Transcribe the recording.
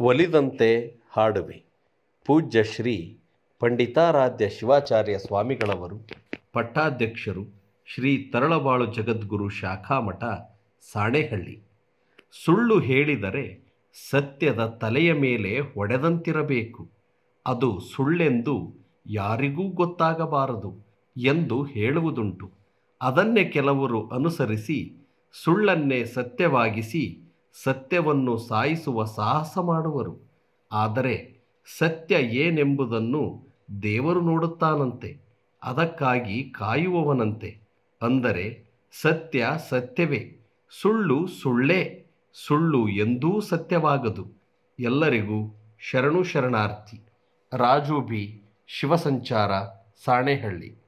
ಒಲಿದಂತೆ ಹಾಡುವೆ. ಪೂಜ್ಯ ಶ್ರೀ ಪಂಡಿತಾರಾಧ್ಯ ಶಿವಾಚಾರ್ಯ ಸ್ವಾಮಿಗಳವರು, ಪಟ್ಟಾಧ್ಯಕ್ಷರು ಶ್ರೀ ತರಳಬಾಳು ಜಗದ್ಗುರು ಶಾಖಾಮಠ, ಸಾಣೆಹಳ್ಳಿ. ಸುಳ್ಳು ಹೇಳಿದರೆ ಸತ್ಯದ ತಲೆಯ ಮೇಲೆ ಹೊಡೆದಂತಿರಬೇಕು. ಅದು ಸುಳ್ಳೆಂದು ಯಾರಿಗೂ ಗೊತ್ತಾಗಬಾರದು ಎಂದು ಹೇಳುವುದುಂಟು. ಅದನ್ನೇ ಕೆಲವರು ಅನುಸರಿಸಿ ಸುಳ್ಳನ್ನೇ ಸತ್ಯವಾಗಿಸಿ ಸತ್ಯವನ್ನು ಸಾಯಿಸುವ ಸಾಹಸ ಮಾಡುವರು. ಆದರೆ ಸತ್ಯ ಏನೆಂಬುದನ್ನು ದೇವರು ನೋಡುತ್ತಾನಂತೆ, ಅದಕ್ಕಾಗಿ ಕಾಯುವವನಂತೆ. ಅಂದರೆ ಸತ್ಯ ಸತ್ಯವೇ, ಸುಳ್ಳು ಸುಳ್ಳೇ, ಸುಳ್ಳು ಎಂದೂ ಸತ್ಯವಾಗದು. ಎಲ್ಲರಿಗೂ ಶರಣು ಶರಣಾರ್ಥಿ. ರಾಜು ಬಿ ಶಿವಸಂಚಾರ, ಸಾಣೆಹಳ್ಳಿ.